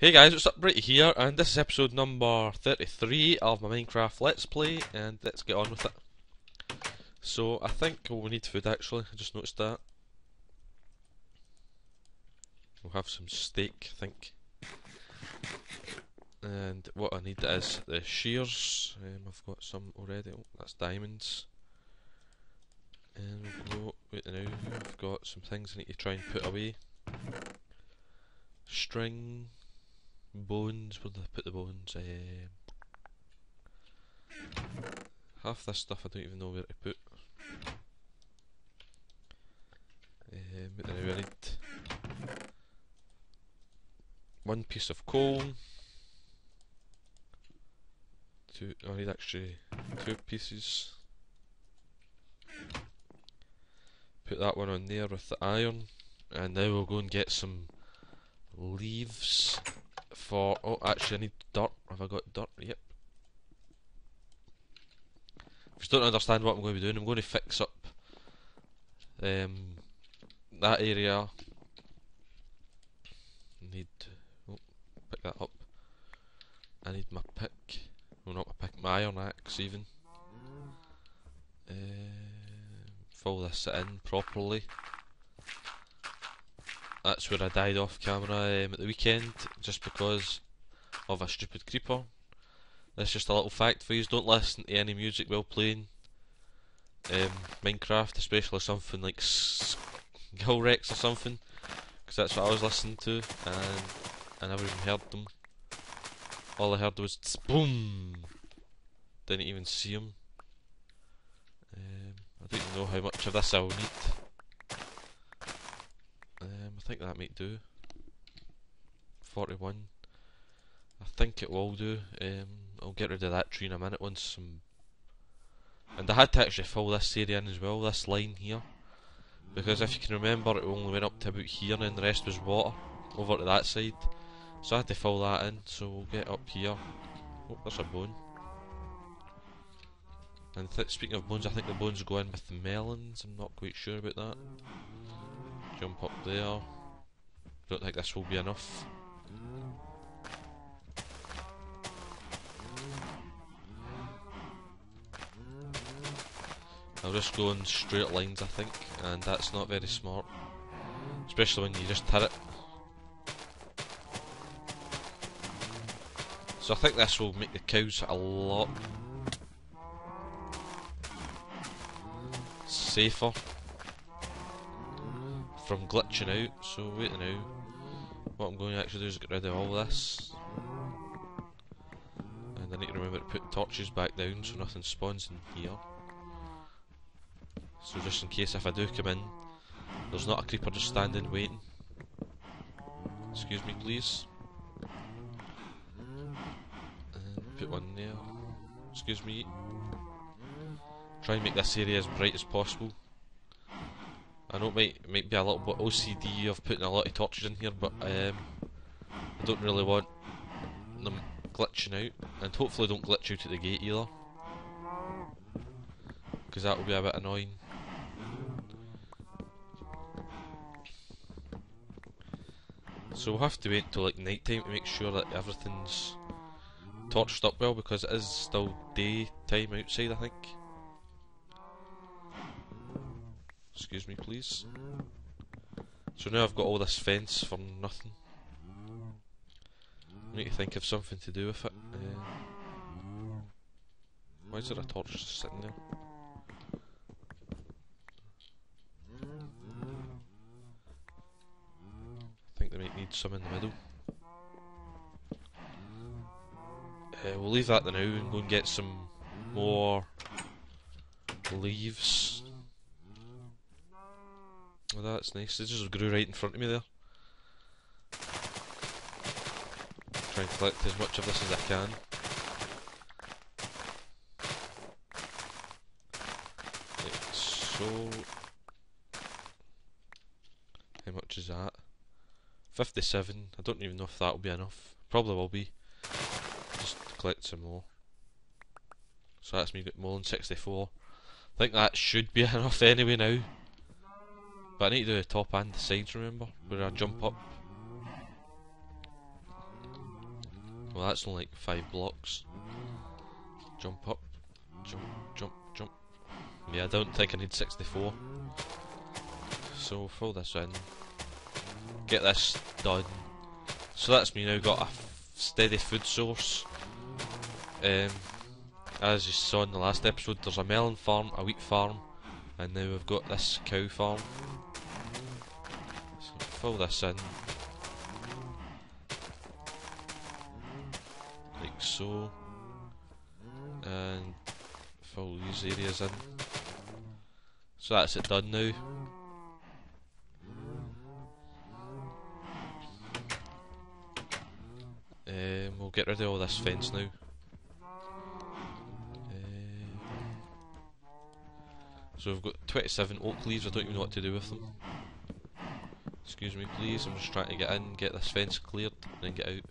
Hey guys, what's up? Wrighty here, and this is episode number 33 of my Minecraft Let's Play, and let's get on with it. So, I think we need food actually, I just noticed that. We'll have some steak, I think. And what I need is the shears, um, I've got some already, oh, that's diamonds. And we'll go, wait now, I've got some things I need to try and put away. String, bones, where did I put the bones? Um, half this stuff I don't even know where to put. Um, but I need one piece of coal. Two, I need actually two pieces. Put that one on there with the iron, and now we'll go and get some leaves for. Oh, actually, I need dirt. Have I got dirt? Yep. If you don't understand what I'm going to be doing, I'm going to fix up um, that area. Need. Oh, pick that up. I need my pick. Well, not my pick, my iron axe, even. Uh, fill this in properly that's where I died off camera um, at the weekend just because of a stupid creeper. That's just a little fact for you, don't listen to any music while playing um, Minecraft, especially something like Skrillex or something, because that's what I was listening to and I never even heard them. All I heard was boom! Didn't even see them. Um, I don't even know how much of this I'll need. I think that might do. 41. I think it will do. Um, I'll get rid of that tree in a minute once some... And I had to actually fill this area in as well, this line here. Because if you can remember, it only went up to about here and the rest was water. Over to that side. So I had to fill that in, so we'll get up here. Oh, there's a bone. And speaking of bones, I think the bones go in with the melons. I'm not quite sure about that. Jump up there. Don't think this will be enough. I'll just go in straight lines I think, and that's not very smart. Especially when you just hit it. So I think this will make the cows a lot safer from glitching out, so wait now. What I'm going to actually do is get rid of all this. And I need to remember to put torches back down so nothing spawns in here. So just in case if I do come in, there's not a creeper just standing waiting. Excuse me please. And put one there. Excuse me. Try and make this area as bright as possible. I know it might, might be a little bit OCD of putting a lot of torches in here, but um, I don't really want them glitching out, and hopefully don't glitch out at the gate either, because that will be a bit annoying. So we'll have to wait until like night time to make sure that everything's torched up well, because it is still daytime outside I think. Excuse me, please. So now I've got all this fence for nothing. I need to think of something to do with it. Uh, why is there a torch just sitting there? I think they might need some in the middle. Uh, we'll leave that now and go and get some more leaves. Oh, that's nice. It just grew right in front of me there. Try and collect as much of this as I can. So... How much is that? 57. I don't even know if that'll be enough. Probably will be. Just collect some more. So that's me more than 64. I think that should be enough anyway now. But I need to do the top and the sides, remember? Where I jump up. Well, that's only like five blocks. Jump up, jump, jump, jump. Yeah, I don't think I need 64. So fill this in. Get this done. So that's me now got a steady food source. Um, as you saw in the last episode, there's a melon farm, a wheat farm, and now we've got this cow farm. Fill this in. Like so. And fill these areas in. So that's it done now. Um, we'll get rid of all this fence now. Uh, so we've got 27 oak leaves, I don't even know what to do with them. Excuse me please, I'm just trying to get in, get this fence cleared, and then get out.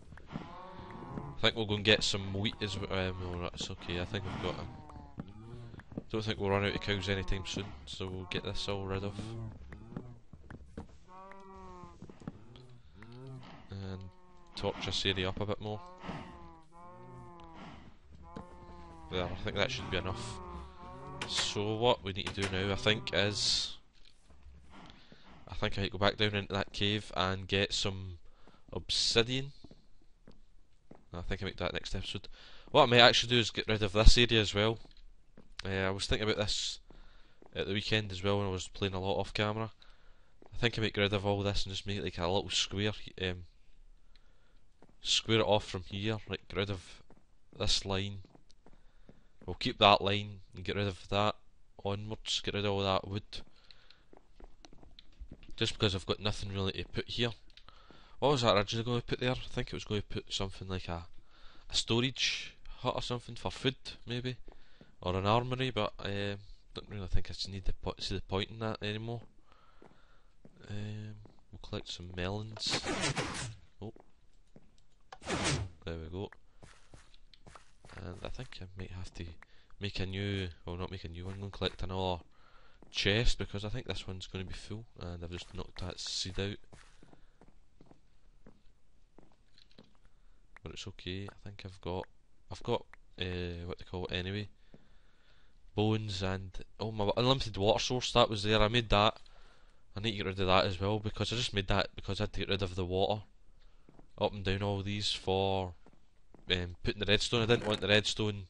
I think we'll go and get some wheat as well. Um, no, that's okay, I think we've got a... Don't think we'll run out of cows anytime soon, so we'll get this all rid of. And torch this area up a bit more. There, I think that should be enough. So what we need to do now, I think, is... I think I need to go back down into that cave and get some obsidian. I think I make that next episode. What I may actually do is get rid of this area as well. Uh, I was thinking about this at the weekend as well when I was playing a lot off camera. I think I might get rid of all this and just make it like a little square. Um, square it off from here, like get rid of this line. We'll keep that line and get rid of that onwards, get rid of all that wood. Just because I've got nothing really to put here. What was I originally going to put there? I think it was going to put something like a, a storage hut or something for food, maybe. Or an armory, but I uh, don't really think I need to see the point in that anymore. Um, we'll collect some melons. Oh. There we go. And I think I might have to make a new, well not make a new one, and collect another chest because I think this one's going to be full and I've just knocked that seed out. But it's okay, I think I've got, I've got, uh, what they call it anyway, bones and, oh my unlimited water source, that was there, I made that. I need to get rid of that as well because I just made that because I had to get rid of the water up and down all these for um, putting the redstone. I didn't want the redstone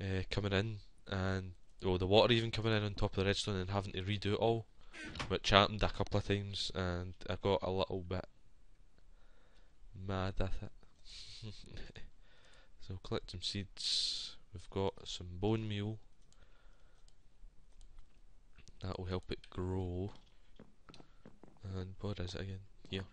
uh, coming in and oh, the water even coming in on top of the redstone and having to redo it all, which happened a couple of times and I got a little bit mad at it. so collect some seeds. We've got some bone meal. That will help it grow. And what is it again? Here.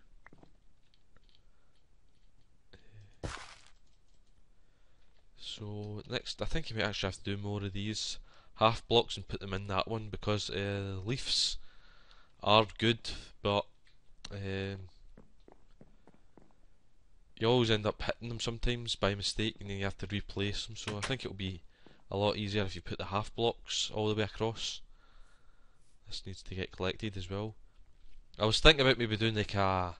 So next, I think you might actually have to do more of these half blocks and put them in that one because uh, leaves are good, but um, you always end up hitting them sometimes by mistake, and then you have to replace them. So I think it'll be a lot easier if you put the half blocks all the way across. This needs to get collected as well. I was thinking about maybe doing like a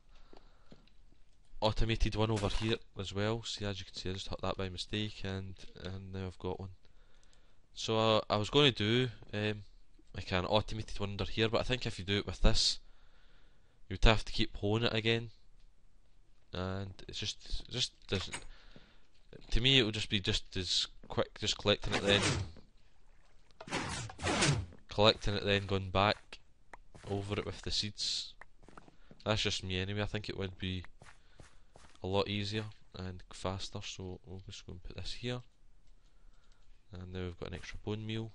automated one over here as well. See, as you can see, I just hit that by mistake, and and now I've got one. So uh, I was going to do um, like an automated one under here, but I think if you do it with this, you'd have to keep pulling it again, and it's just it just doesn't. To me, it would just be just as quick, just collecting it then collecting it then going back over it with the seeds. That's just me anyway, I think it would be a lot easier and faster so we'll just go and put this here and now we've got an extra bone meal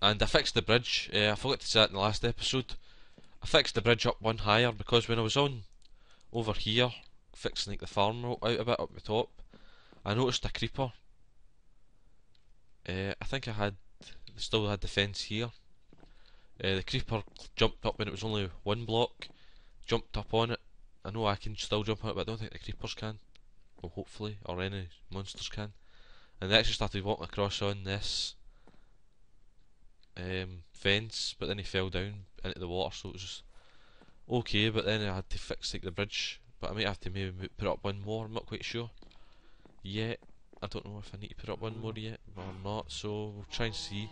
and I fixed the bridge, uh, I forgot to say that in the last episode I fixed the bridge up one higher because when I was on over here fixing like the farm out a bit up the top I noticed a creeper uh, I think I had still had the fence here. Uh, the creeper jumped up when it was only one block, jumped up on it. I know I can still jump on it, but I don't think the creepers can. Well, hopefully, or any monsters can. And they actually started walking across on this um, fence, but then he fell down into the water, so it was just okay, but then I had to fix like the bridge. But I might have to maybe put up one more. I'm not quite sure yet. I don't know if I need to put up one more yet or not. So we'll try and see.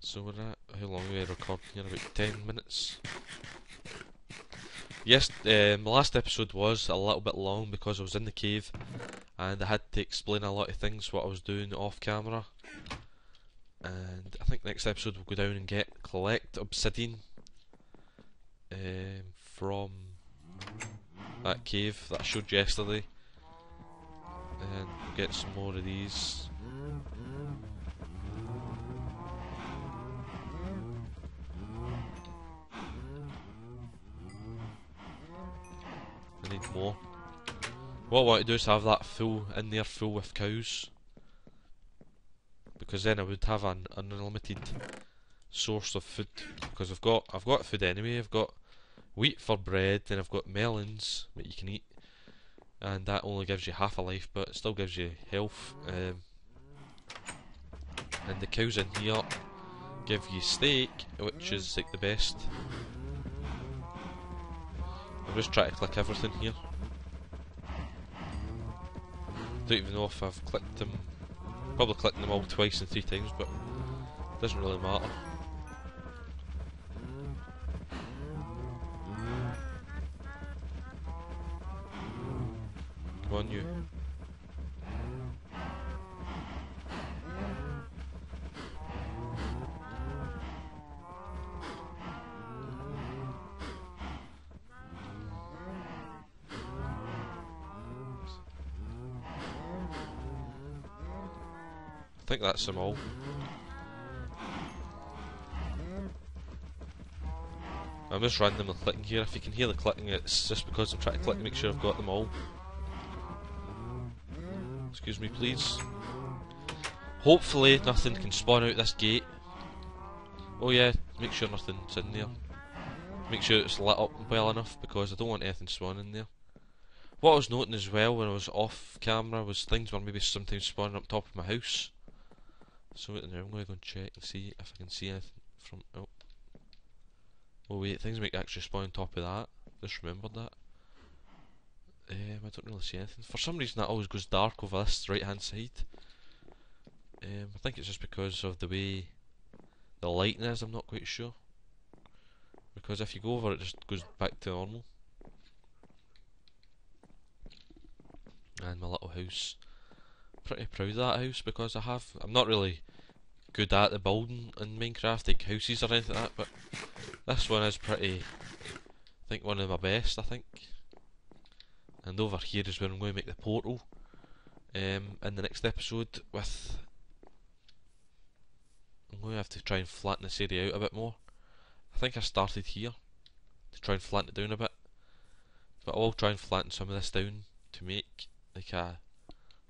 So we're at how long are we recording here? About ten minutes. Yes, um, the last episode was a little bit long because I was in the cave and I had to explain a lot of things what I was doing off camera. And I think next episode we'll go down and get collect obsidian um, from that cave that I showed yesterday and get some more of these. Need more. What I want to do is have that full in there full with cows. Because then I would have an unlimited source of food. Because I've got I've got food anyway, I've got wheat for bread, then I've got melons that you can eat and that only gives you half a life but it still gives you health um, and the cows in here give you steak which is like the best just try to click everything here. Don't even know if I've clicked them. Probably clicked them all twice and three times but it doesn't really matter. Come on, you. Think that's them all. I'm just randomly clicking here. If you can hear the clicking, it's just because I'm trying to click to make sure I've got them all. Excuse me, please. Hopefully nothing can spawn out this gate. Oh yeah, make sure nothing's in there. Make sure it's lit up well enough because I don't want anything spawning there. What I was noting as well when I was off camera was things were maybe sometimes spawning up top of my house. So I'm going to go and check and see if I can see anything from... Oh, oh wait, things might actually spawn on top of that. Just remembered that. Um, I don't really see anything. For some reason that always goes dark over this right hand side. Um, I think it's just because of the way the lighting is, I'm not quite sure. Because if you go over it just goes back to normal. And my little house. Pretty proud of that house because I have I'm not really good at the building in Minecraft, like houses or anything like that, but this one is pretty I think one of my best I think. And over here is where I'm going to make the portal um, in the next episode with I'm going to have to try and flatten this area out a bit more. I think I started here to try and flatten it down a bit but I'll try and flatten some of this down to make like a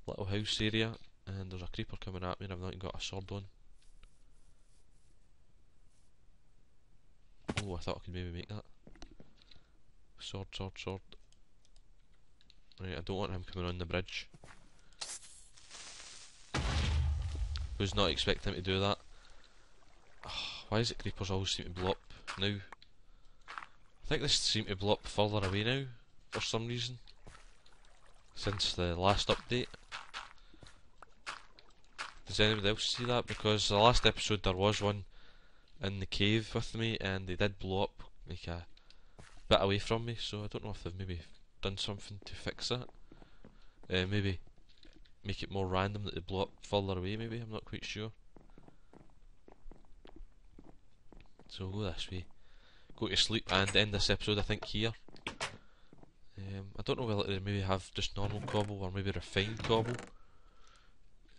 little house area and there's a creeper coming at me and I've not even got a sword on oh I thought I could maybe make that sword sword sword Right, I don't want him coming on the bridge. Was not expecting him to do that. Oh, why is it creepers always seem to blow up now? I think they seem to blow up further away now, for some reason. Since the last update. Does anybody else see that? Because the last episode there was one in the cave with me and they did blow up like a bit away from me, so I don't know if they've maybe done something to fix that. Uh, maybe make it more random that they blow up further away, maybe, I'm not quite sure. So we'll go this way. Go to sleep and end this episode, I think, here. Um, I don't know whether to maybe have just normal cobble or maybe refined cobble.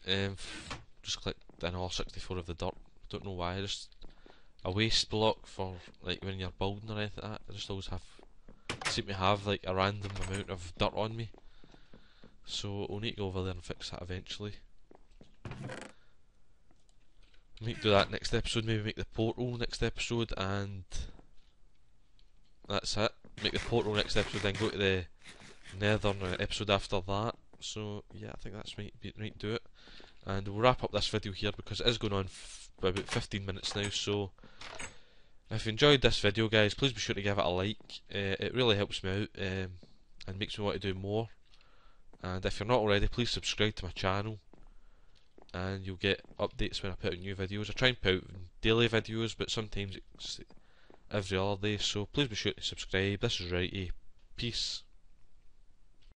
Um, just click in all 64 of the dirt. Don't know why, just a waste block for like when you're building or anything like that. I just always have seem to have like a random amount of dirt on me. So we'll need to go over there and fix that eventually. We do that next episode, maybe make the portal next episode and that's it. Make the portal next episode then go to the nether episode after that. So yeah, I think that's right, to do it. And we'll wrap up this video here because it is going on about 15 minutes now, so If you enjoyed this video guys, please be sure to give it a like, uh, it really helps me out um, and makes me want to do more. And if you're not already, please subscribe to my channel and you'll get updates when I put out new videos. I try and put out daily videos, but sometimes it's every other day, so please be sure to subscribe. This is Wrighty. Eh? Peace.